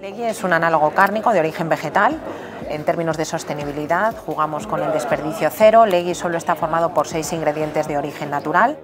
Legui es un análogo cárnico de origen vegetal. En términos de sostenibilidad, jugamos con el desperdicio cero. Legui solo está formado por seis ingredientes de origen natural.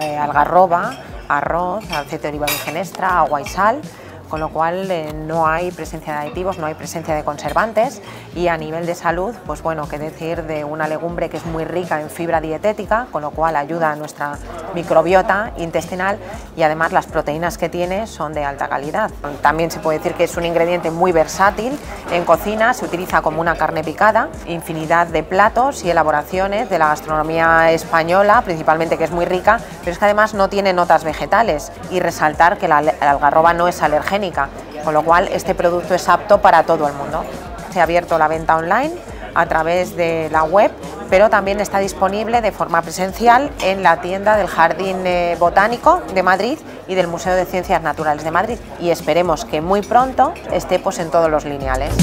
Eh, algarroba, arroz, aceite de oliva virgen extra, agua y sal con lo cual eh, no hay presencia de aditivos, no hay presencia de conservantes. Y a nivel de salud, pues bueno, qué decir de una legumbre que es muy rica en fibra dietética, con lo cual ayuda a nuestra microbiota intestinal. Y además las proteínas que tiene son de alta calidad. También se puede decir que es un ingrediente muy versátil en cocina, se utiliza como una carne picada, infinidad de platos y elaboraciones de la gastronomía española, principalmente que es muy rica, pero es que además no tiene notas vegetales. Y resaltar que la algarroba no es alergénica con lo cual este producto es apto para todo el mundo. Se ha abierto la venta online a través de la web, pero también está disponible de forma presencial en la tienda del Jardín eh, Botánico de Madrid y del Museo de Ciencias Naturales de Madrid y esperemos que muy pronto esté pues, en todos los lineales.